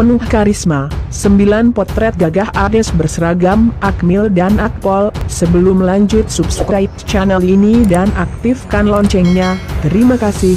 penuh karisma, 9 potret gagah Ades berseragam Akmil dan Akpol. Sebelum lanjut subscribe channel ini dan aktifkan loncengnya. Terima kasih.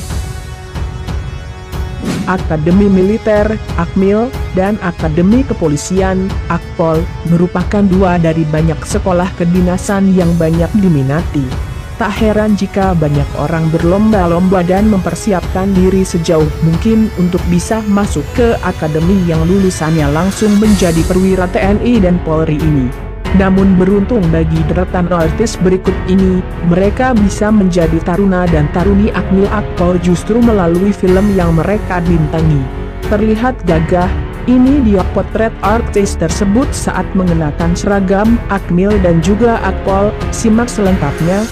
Akademi Militer, Akmil, dan Akademi Kepolisian, Akpol, merupakan dua dari banyak sekolah kedinasan yang banyak diminati. Tak heran jika banyak orang berlomba-lomba dan mempersiapkan diri sejauh mungkin untuk bisa masuk ke akademi yang lulusannya langsung menjadi perwira TNI dan Polri ini. Namun beruntung bagi deretan artis berikut ini, mereka bisa menjadi taruna dan taruni Akmil Akpol justru melalui film yang mereka bintangi. Terlihat gagah, ini dia potret artis tersebut saat mengenakan seragam Akmil dan juga Akpol, simak selengkapnya.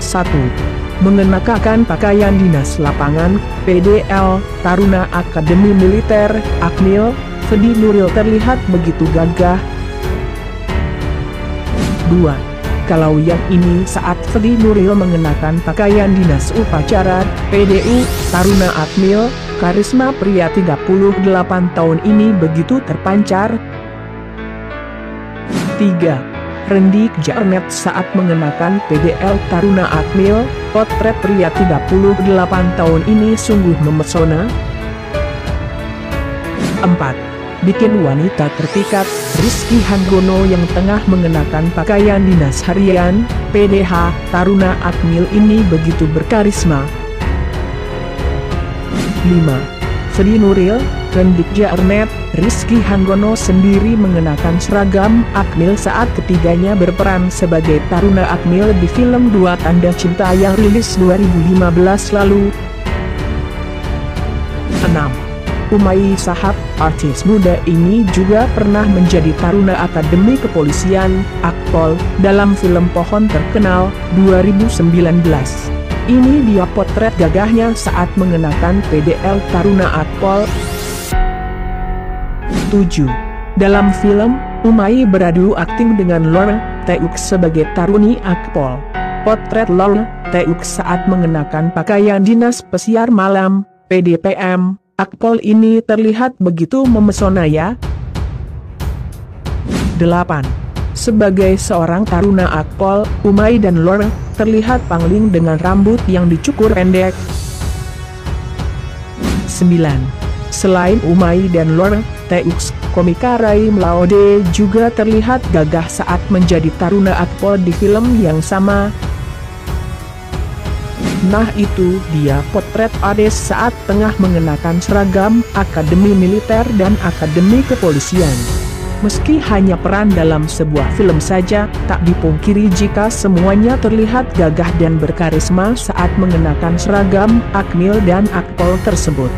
1. Mengenakan pakaian dinas lapangan, PDL, Taruna Akademi Militer, Akmil, Fedi Nuril terlihat begitu gagah. 2. Kalau yang ini saat Fedi Nuril mengenakan pakaian dinas upacara, PDU, Taruna Akmil, karisma pria 38 tahun ini begitu terpancar. 3. Rendik Jarnet saat mengenakan PDL Taruna Akmil, potret pria 38 tahun ini sungguh memesona. 4. Bikin wanita terpikat, Rizky Hanggono yang tengah mengenakan pakaian dinas harian, PDH, Taruna Akmil ini begitu berkarisma. 5. Fedi Nuril, Rendikja Ernet, Rizky Hanggono sendiri mengenakan seragam Akmil saat ketiganya berperan sebagai Taruna Akmil di film Dua Tanda Cinta yang rilis 2015 lalu. 6. Umay Sahab, artis muda ini juga pernah menjadi Taruna Akademi Kepolisian, Akpol, dalam film Pohon Terkenal, 2019. Ini dia potret gagahnya saat mengenakan PDL Taruna Akpol. 7. Dalam film, Umay beradu akting dengan Lor Teuk sebagai Taruni Akpol. Potret Lor Teuk saat mengenakan pakaian dinas pesiar malam, PDPM, Akpol ini terlihat begitu memesona ya. 8. Sebagai seorang taruna akpol, Umay dan Lor, terlihat pangling dengan rambut yang dicukur pendek. 9. Selain Umay dan Lor, Teux, komika Rai Mlaode juga terlihat gagah saat menjadi taruna akpol di film yang sama. Nah itu dia potret Ades saat tengah mengenakan seragam Akademi Militer dan Akademi Kepolisian. Meski hanya peran dalam sebuah film saja, tak dipungkiri jika semuanya terlihat gagah dan berkarisma saat mengenakan seragam Akmil dan Akpol tersebut.